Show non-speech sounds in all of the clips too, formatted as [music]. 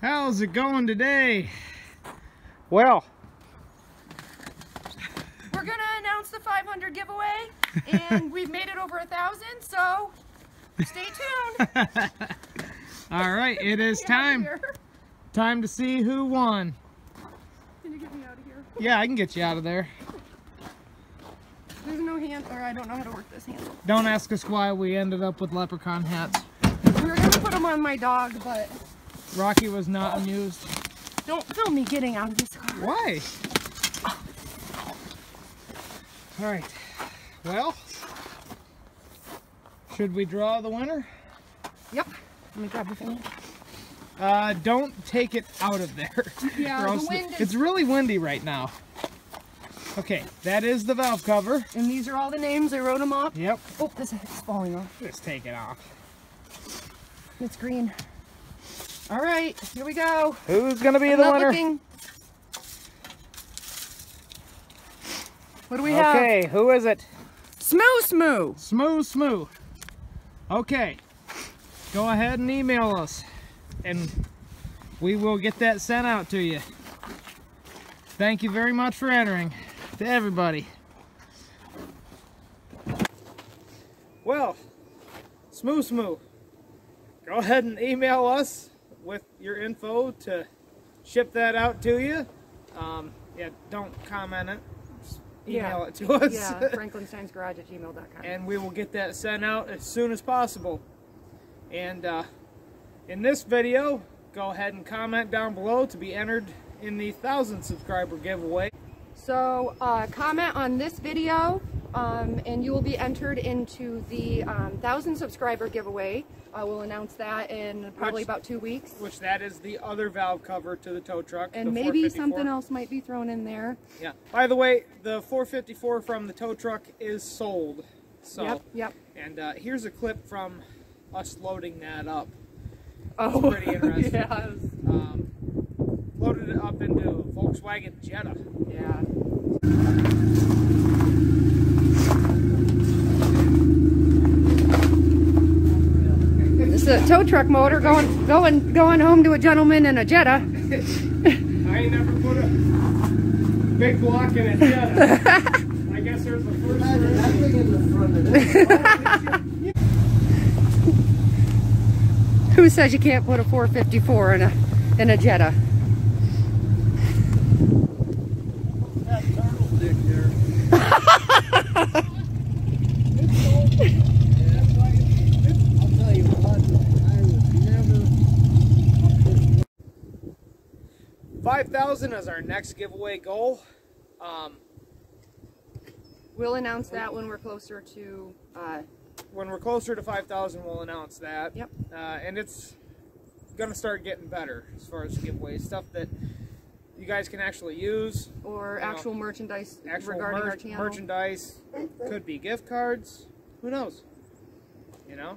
How's it going today? Well, We're gonna announce the 500 giveaway, and [laughs] we've made it over a thousand. So stay tuned. [laughs] all right, it is Get out of time. Time to see who won. Can you get me out of here? Yeah, I can get you out of there. There's no hand, or I don't know how to work this handle. Don't ask us why we ended up with leprechaun hats. We were gonna put them on my dog, but Rocky was not amused. don't film me getting out of this car. Why? All right. Well, should we draw the winner? Yep. Let me grab the thing. Uh, don't take it out of there. Yeah, the wind is- It's really windy right now. Okay, that is the valve cover. And these are all the names. I wrote them off. Yep, Oh, this is falling off. just take it off. It's green. All right, here we go. Who's gonna be I'm the winner? looking. What do we have? Okay, who is it? Smoo Smoo. Smoo Smoo. Okay, go ahead and email us, and we will get that sent out to you. Thank you very much for entering, to everybody. Well, Smoo Smoo, go ahead and email us with your info to ship that out to you. Um, yeah, don't comment it. Just email Yeah. it to [laughs] us. Yeah, franklinsteinsgarage at gmail.com. and we will get that sent out as soon as possible. And uh, in this video, go ahead and comment down below to be entered in the 1,000 subscriber giveaway. So uh, comment on this video um, and you will be entered into the um, 1,000 subscriber giveaway. Uh, we'll announce that in probably Which- about two weeks. Which that is the other valve cover to the tow truck. And maybe something else might be thrown in there. Yeah. By the way, the 454 from the tow truck is sold. So. Yep, yep. And uh, here's a clip from us loading that up. Oh, pretty [laughs] interesting. yeah, Um, loaded it up into a Volkswagen Jetta. yeah. This is a tow truck motor going going going home to a gentleman in a Jetta. I ain't never put a big block in a Jetta. [laughs] I guess there's the first one. [laughs] Who says you can't put a 454 in a in a Jetta? That turtle dick there. I'll tell you what, I would never. 5,000 is our next giveaway goal. Um, We'll announce that when we're closer to. Uh, when we're closer to 5,000, we'll announce that. Yep. Uh, and it's going to start getting better as far as giveaways. Stuff that you guys can actually use. or Yeah. actual merchandise Actual regarding mer- our channel. merchandise. Could be gift cards. Who knows? You know?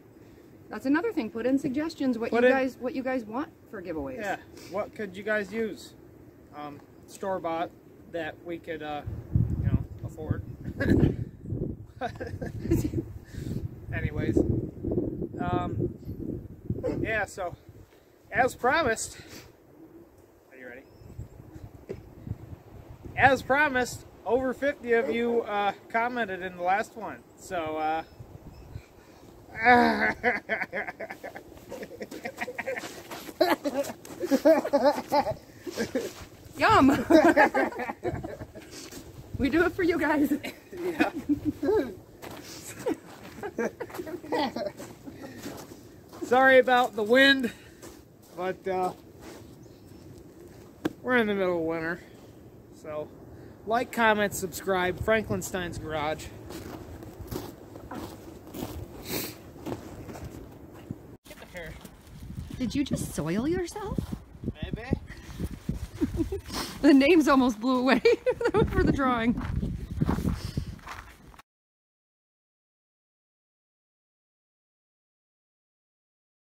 That's another thing. Put in suggestions what Put you in- guys what you guys want for giveaways. Yeah. What could you guys use? Um, store bought that we could, uh, you know, afford. [laughs] Anyways, um, yeah. So, as promised, are you ready? As promised, over 50 of you uh, commented in the last one. So. Uh, [laughs] [laughs] Yum. [laughs] we do it for you guys. Yeah. Sorry about the wind, but uh, we're in the middle of winter. So, like, comment, subscribe. Franklinstein's Garage. Get the hair. Did you just soil yourself? The names almost blew away [laughs] for the drawing.